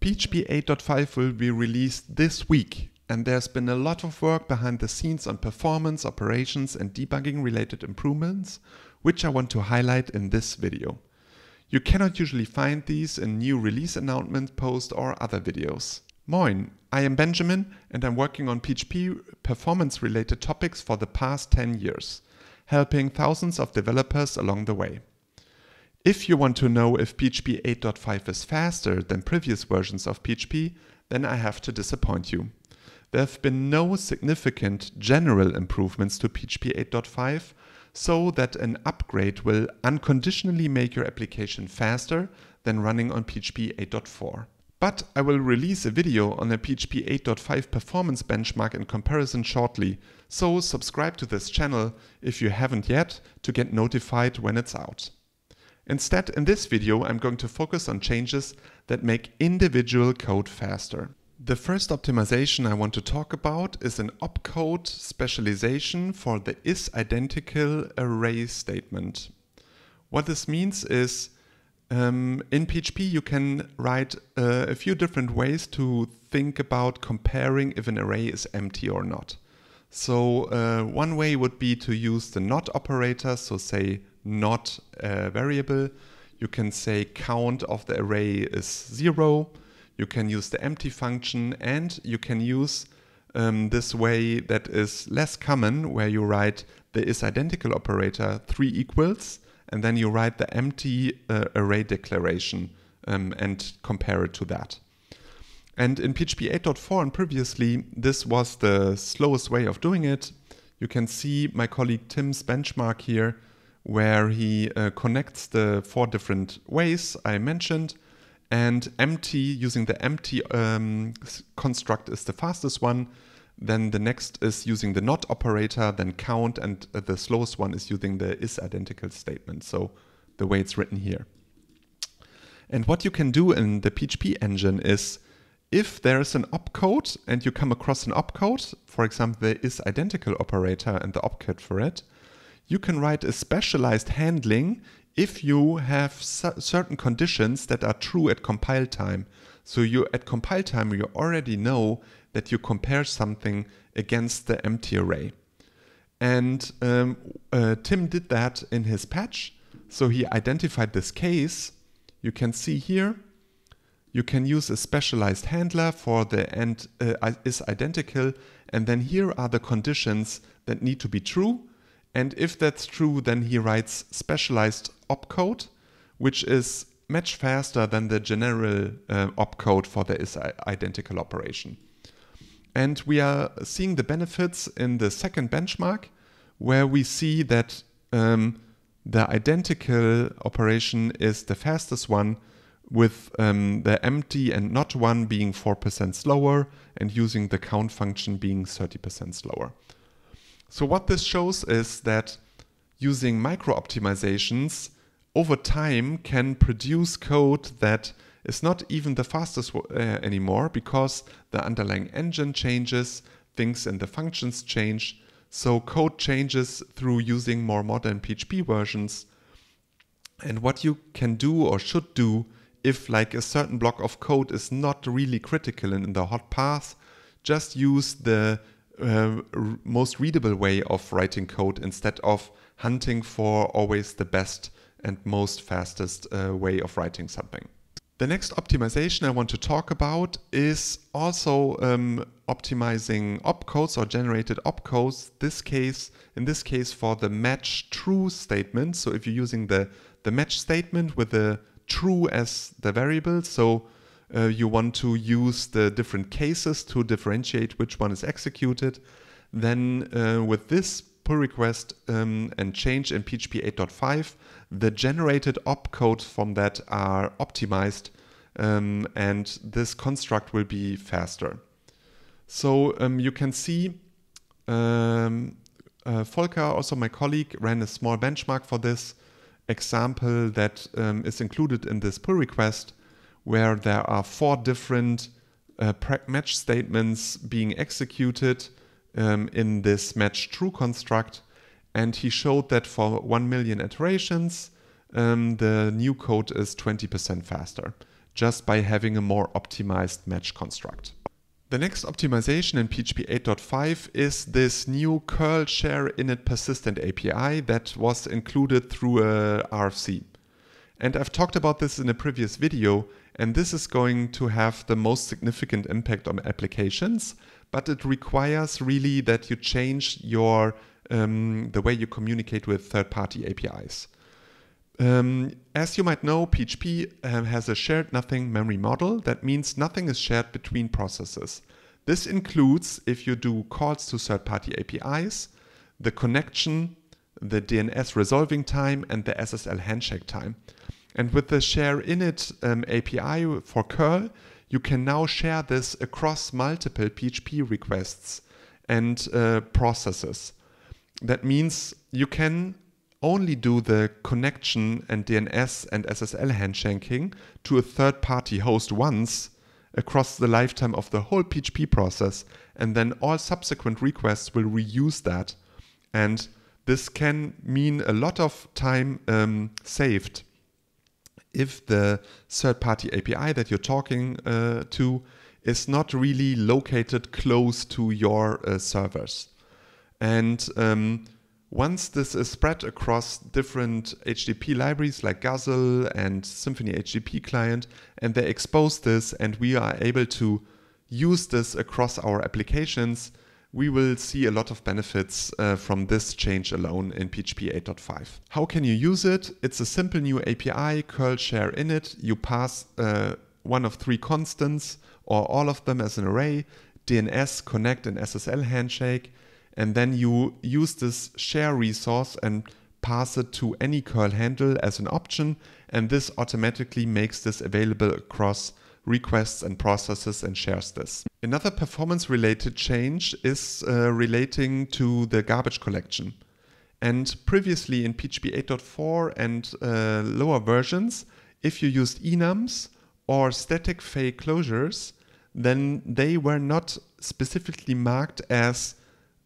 PHP 8.5 will be released this week, and there's been a lot of work behind the scenes on performance, operations, and debugging related improvements, which I want to highlight in this video. You cannot usually find these in new release announcement posts or other videos. Moin, I am Benjamin and I'm working on PHP performance related topics for the past 10 years, helping thousands of developers along the way. If you want to know if PHP 8.5 is faster than previous versions of PHP, then I have to disappoint you. There have been no significant general improvements to PHP 8.5, so that an upgrade will unconditionally make your application faster than running on PHP 8.4. But I will release a video on a PHP 8.5 performance benchmark and comparison shortly, so subscribe to this channel if you haven't yet to get notified when it's out. Instead, in this video, I'm going to focus on changes that make individual code faster. The first optimization I want to talk about is an opcode specialization for the is identical array statement. What this means is um, in PHP you can write uh, a few different ways to think about comparing if an array is empty or not. So uh, one way would be to use the not operator, so say not a variable. You can say count of the array is zero. You can use the empty function and you can use um, this way that is less common where you write the is identical operator 3 equals and then you write the empty uh, array declaration um, and compare it to that. And in PHP 8.4 and previously, this was the slowest way of doing it. You can see my colleague Tim's benchmark here where he uh, connects the four different ways I mentioned. And empty, using the empty um, construct is the fastest one. Then the next is using the not operator, then count, and uh, the slowest one is using the is identical statement. So the way it's written here. And what you can do in the PHP engine is if there is an opcode and you come across an opcode, for example, the is identical operator and the opcode for it, you can write a specialized handling if you have certain conditions that are true at compile time. So you at compile time you already know that you compare something against the empty array. And um, uh, Tim did that in his patch. So he identified this case. You can see here, you can use a specialized handler for the end uh, is identical. And then here are the conditions that need to be true and if that's true, then he writes specialized opcode, which is much faster than the general uh, opcode for the is identical operation. And we are seeing the benefits in the second benchmark, where we see that um, the identical operation is the fastest one, with um, the empty and not one being 4% slower, and using the count function being 30% slower. So what this shows is that using micro optimizations over time can produce code that is not even the fastest uh, anymore because the underlying engine changes, things in the functions change. So code changes through using more modern PHP versions. And what you can do or should do if like a certain block of code is not really critical and in the hot path, just use the uh, most readable way of writing code instead of hunting for always the best and most fastest uh, way of writing something. The next optimization I want to talk about is also um, optimizing opcodes or generated opcodes. This case, in this case, for the match true statement. So if you're using the the match statement with the true as the variable, so uh, you want to use the different cases to differentiate which one is executed. Then uh, with this pull request um, and change in PHP 8.5, the generated opcodes from that are optimized um, and this construct will be faster. So um, you can see um, uh, Volker, also my colleague, ran a small benchmark for this example that um, is included in this pull request where there are four different uh, match statements being executed um, in this match true construct. And he showed that for 1 million iterations, um, the new code is 20% faster. just by having a more optimized match construct. The next optimization in PHP 8.5 is this new curl share init persistent API that was included through a RFC. And I've talked about this in a previous video, and this is going to have the most significant impact on applications, but it requires really that you change your um, the way you communicate with third-party APIs. Um, as you might know, PHP uh, has a shared nothing memory model. That means nothing is shared between processes. This includes if you do calls to third party APIs, the connection, the DNS resolving time, and the SSL handshake time. And with the share init um, API for curl, you can now share this across multiple PHP requests and uh, processes. That means you can only do the connection and DNS and SSL handshaking to a third party host once across the lifetime of the whole PHP process, and then all subsequent requests will reuse that. And this can mean a lot of time um, saved if the third party API that you're talking uh, to is not really located close to your uh, servers. And um, once this is spread across different HTTP libraries like Guzzle and Symfony HTTP client, and they expose this, and we are able to use this across our applications, we will see a lot of benefits uh, from this change alone in PHP 8.5. How can you use it? It's a simple new API, curl share init. You pass uh, one of three constants or all of them as an array, DNS, connect, and SSL handshake and then you use this share resource and pass it to any curl handle as an option and this automatically makes this available across requests and processes and shares this. Another performance related change is uh, relating to the garbage collection. And previously in PHP 8.4 and uh, lower versions, if you used enums or static fake closures, then they were not specifically marked as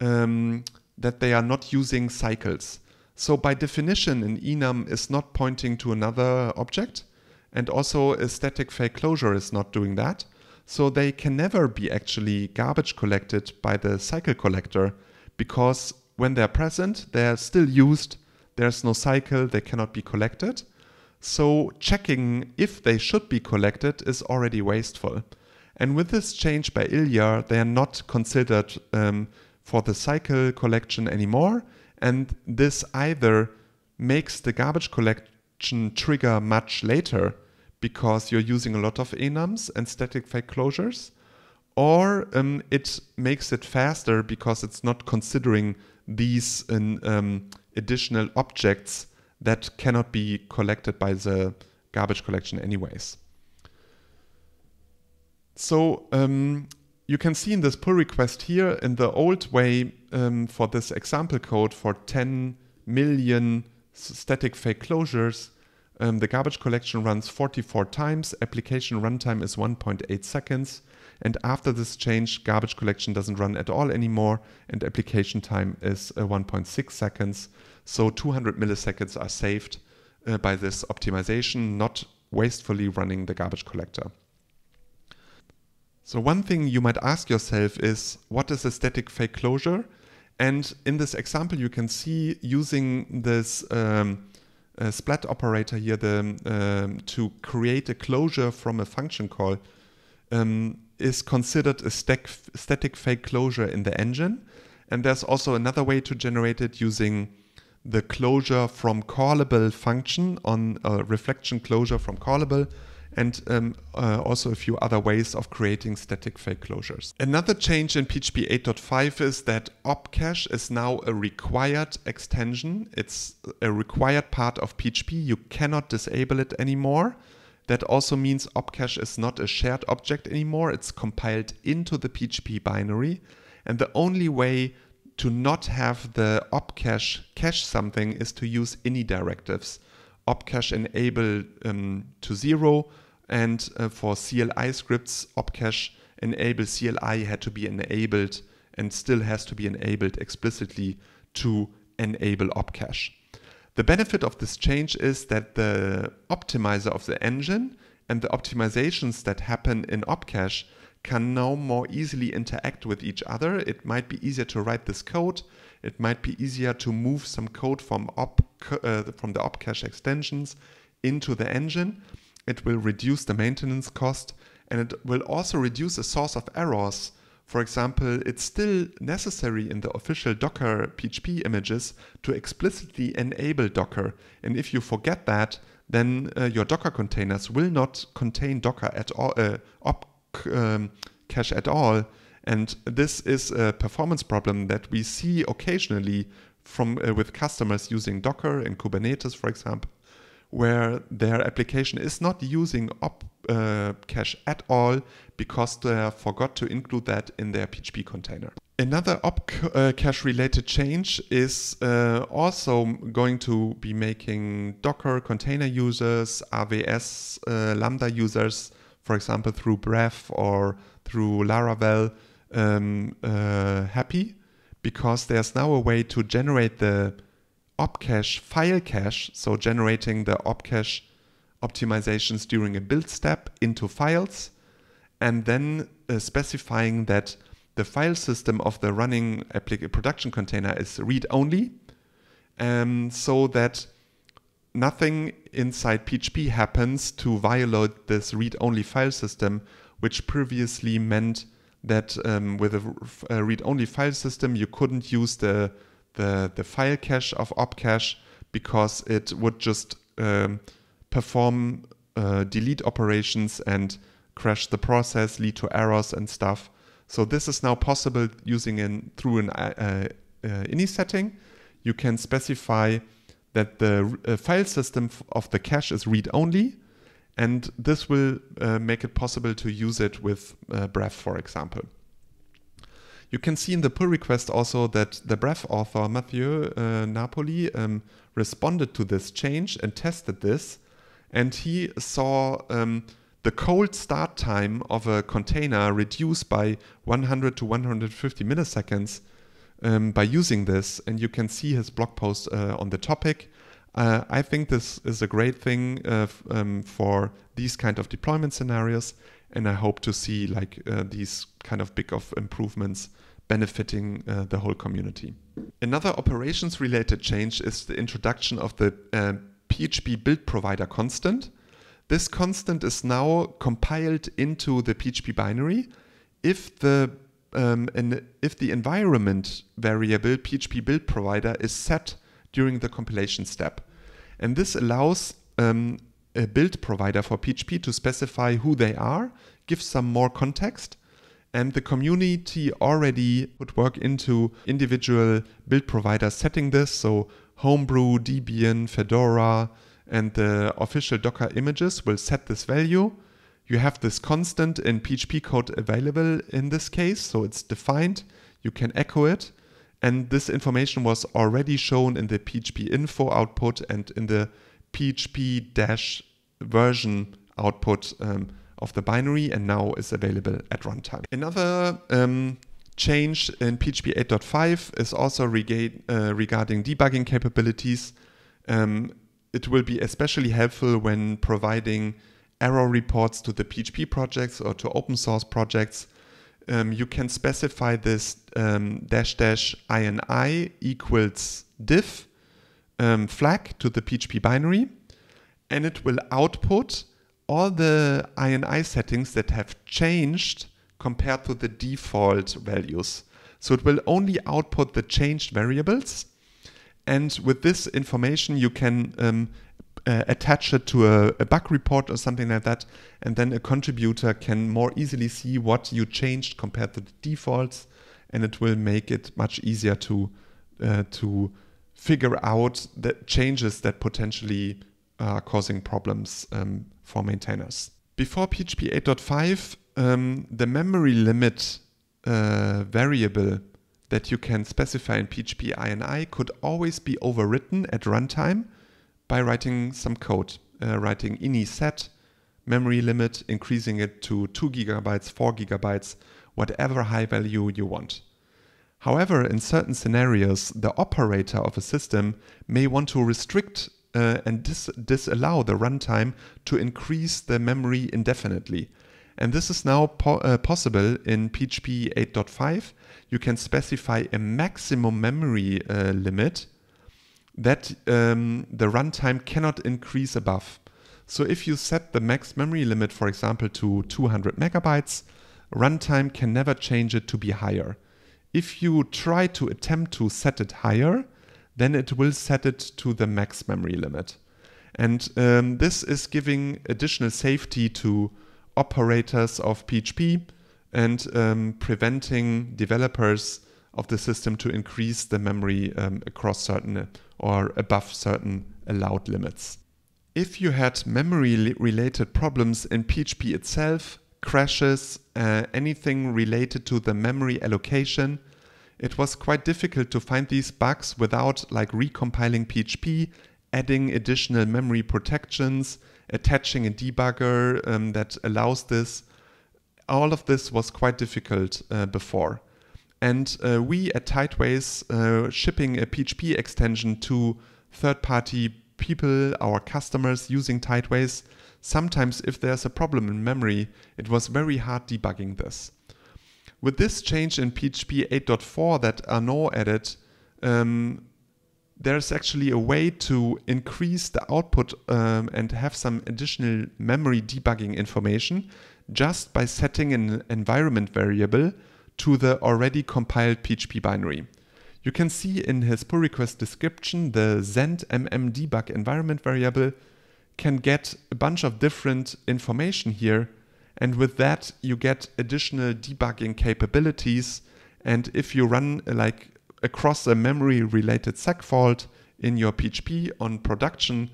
um, that they are not using cycles. So by definition, an enum is not pointing to another object, and also a static fake closure is not doing that. So they can never be actually garbage collected by the cycle collector because when they're present, they're still used. There's no cycle, they cannot be collected. So checking if they should be collected is already wasteful. And with this change by Ilija, they are not considered um, for the cycle collection anymore. And this either makes the garbage collection trigger much later because you're using a lot of enums and static fake closures, or um, it makes it faster because it's not considering these um, additional objects that cannot be collected by the garbage collection anyways. So um, you can see in this pull request here in the old way um, for this example code for 10 million static fake closures, um, the garbage collection runs 44 times, application runtime is 1.8 seconds, and after this change, garbage collection doesn't run at all anymore, and application time is uh, 1.6 seconds. So 200 milliseconds are saved uh, by this optimization, not wastefully running the garbage collector. So one thing you might ask yourself is, what is a static fake closure? And in this example, you can see using this um, uh, splat operator here the, um, to create a closure from a function call um, is considered a static fake closure in the engine. And there's also another way to generate it using the closure from callable function on a reflection closure from callable and um, uh, also a few other ways of creating static fake closures. Another change in PHP 8.5 is that opcache is now a required extension. It's a required part of PHP. You cannot disable it anymore. That also means opcache is not a shared object anymore. It's compiled into the PHP binary. And the only way to not have the opcache cache something is to use ini directives opcache enable um, to zero and uh, for CLI scripts, opcache enable CLI had to be enabled and still has to be enabled explicitly to enable opcache. The benefit of this change is that the optimizer of the engine and the optimizations that happen in opcache can now more easily interact with each other. It might be easier to write this code. It might be easier to move some code from op uh, from the opcache extensions into the engine. It will reduce the maintenance cost and it will also reduce the source of errors. For example, it's still necessary in the official Docker PHP images to explicitly enable Docker. And if you forget that, then uh, your Docker containers will not contain Docker at all, uh, op um, cache at all. And this is a performance problem that we see occasionally from uh, with customers using Docker and Kubernetes, for example, where their application is not using op uh, cache at all because they forgot to include that in their PHP container. Another op uh, cache related change is uh, also going to be making Docker container users, AWS uh, Lambda users, for example, through Bref or through Laravel, um, uh, happy because there's now a way to generate the opcache file cache, so generating the opcache optimizations during a build step into files, and then uh, specifying that the file system of the running production container is read only, um, so that nothing inside PHP happens to violate this read only file system, which previously meant that um, with a, a read only file system, you couldn't use the, the, the file cache of opcache because it would just um, perform uh, delete operations and crash the process, lead to errors and stuff. So this is now possible using in through an uh, uh, ini setting. You can specify that the uh, file system of the cache is read only, and this will uh, make it possible to use it with uh, Bref, for example. You can see in the pull request also that the Bref author Matthieu uh, Napoli um, responded to this change and tested this, and he saw um, the cold start time of a container reduced by 100 to 150 milliseconds um, by using this. And you can see his blog post uh, on the topic. Uh, I think this is a great thing uh, um, for these kind of deployment scenarios, and I hope to see like uh, these kind of big of improvements benefiting uh, the whole community. Another operations related change is the introduction of the PHP uh, build provider constant. This constant is now compiled into the PHP binary if the um, if the environment variable PHP build provider is set during the compilation step. And this allows um, a build provider for PHP to specify who they are, give some more context, and the community already would work into individual build providers setting this. So Homebrew, Debian, Fedora, and the official Docker images will set this value. You have this constant in PHP code available in this case, so it's defined. You can echo it. And this information was already shown in the PHP info output and in the PHP dash version output um, of the binary and now is available at runtime. Another um, change in PHP 8.5 is also uh, regarding debugging capabilities. Um, it will be especially helpful when providing error reports to the PHP projects or to open source projects. Um, you can specify this um, dash dash ini equals diff um, flag to the PHP binary, and it will output all the ini settings that have changed compared to the default values. So it will only output the changed variables and with this information, you can um, uh, attach it to a, a, bug report or something like that. And then a contributor can more easily see what you changed compared to the defaults. And it will make it much easier to, uh, to figure out the changes that potentially are causing problems um, for maintainers. Before PHP 8.5, um, the memory limit uh, variable that you can specify in PHP INI could always be overwritten at runtime by writing some code, uh, writing ini set, memory limit, increasing it to 2 gigabytes, 4 gigabytes, whatever high value you want. However, in certain scenarios, the operator of a system may want to restrict uh, and dis disallow the runtime to increase the memory indefinitely. And this is now po uh, possible in PHP 8.5. You can specify a maximum memory uh, limit that um, the runtime cannot increase above. So if you set the max memory limit, for example, to 200 megabytes, runtime can never change it to be higher. If you try to attempt to set it higher, then it will set it to the max memory limit. And um, this is giving additional safety to operators of PHP and um, preventing developers of the system to increase the memory um, across certain or above certain allowed limits. If you had memory related problems in PHP itself, crashes, uh, anything related to the memory allocation, it was quite difficult to find these bugs without like recompiling PHP, adding additional memory protections, attaching a debugger um, that allows this. All of this was quite difficult uh, before. And uh, we at Tideways uh, shipping a PHP extension to third party people, our customers using Tideways, sometimes if there's a problem in memory, it was very hard debugging this. With this change in PHP 8.4 that Arnaud added, um, there's actually a way to increase the output um, and have some additional memory debugging information just by setting an environment variable to the already compiled PHP binary. You can see in his pull request description the mm environment variable can get a bunch of different information here and with that, you get additional debugging capabilities. And if you run like across a memory related segfault in your PHP on production,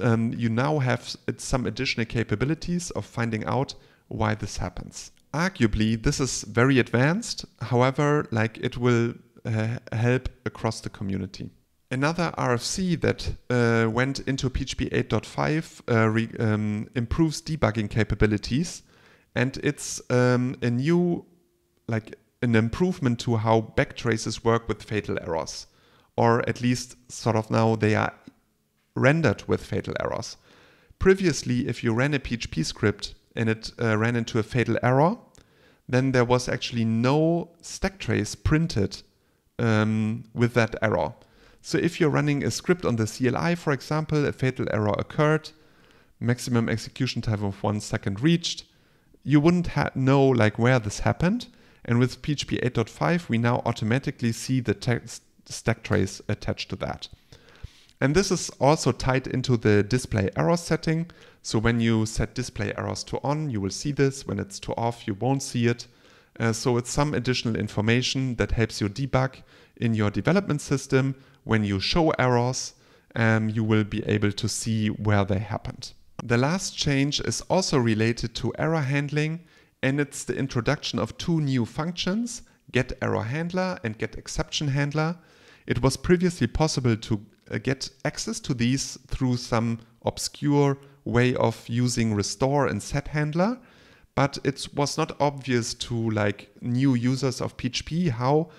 um, you now have some additional capabilities of finding out why this happens. Arguably, this is very advanced. However, like it will uh, help across the community. Another RFC that uh, went into PHP 8.5 uh, um, improves debugging capabilities and it's um, a new like an improvement to how backtraces work with fatal errors or at least sort of now they are rendered with fatal errors previously if you ran a php script and it uh, ran into a fatal error then there was actually no stack trace printed um, with that error so if you're running a script on the cli for example a fatal error occurred maximum execution time of one second reached you wouldn't know like where this happened. And with PHP 8.5, we now automatically see the stack trace attached to that. And this is also tied into the display error setting. So when you set display errors to on, you will see this. When it's to off, you won't see it. Uh, so it's some additional information that helps you debug in your development system. When you show errors, um, you will be able to see where they happened. The last change is also related to error handling and it's the introduction of two new functions, getErrorHandler and getExceptionHandler. It was previously possible to uh, get access to these through some obscure way of using restore and set handler, but it was not obvious to like new users of PHP how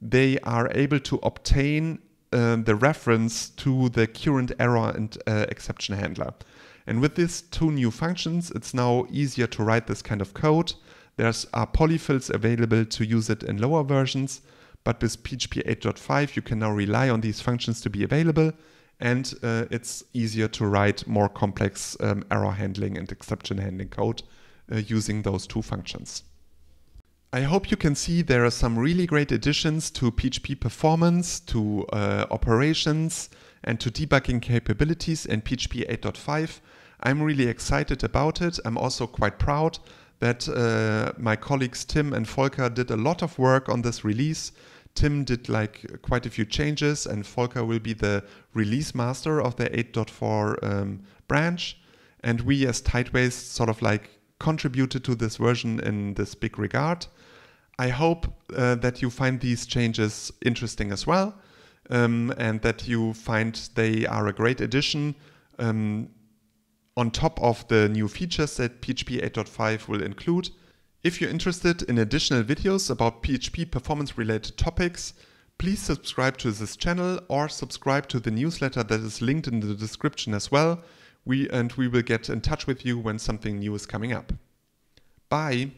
they are able to obtain uh, the reference to the current error and uh, exception handler. And with these two new functions, it's now easier to write this kind of code. There's are polyfills available to use it in lower versions, but with PHP 8.5, you can now rely on these functions to be available, and uh, it's easier to write more complex um, error handling and exception handling code uh, using those two functions. I hope you can see there are some really great additions to PHP performance, to uh, operations, and to debugging capabilities in PHP 8.5. I'm really excited about it. I'm also quite proud that uh, my colleagues Tim and Volker did a lot of work on this release. Tim did like quite a few changes, and Volker will be the release master of the 8.4 um, branch. And we, as Tideways, sort of like contributed to this version in this big regard. I hope uh, that you find these changes interesting as well, um, and that you find they are a great addition. Um, on top of the new features that PHP 8.5 will include. If you're interested in additional videos about PHP performance related topics, Please subscribe to this channel or subscribe to the newsletter that is linked in the description as well. We and we will get in touch with you when something new is coming up. Bye.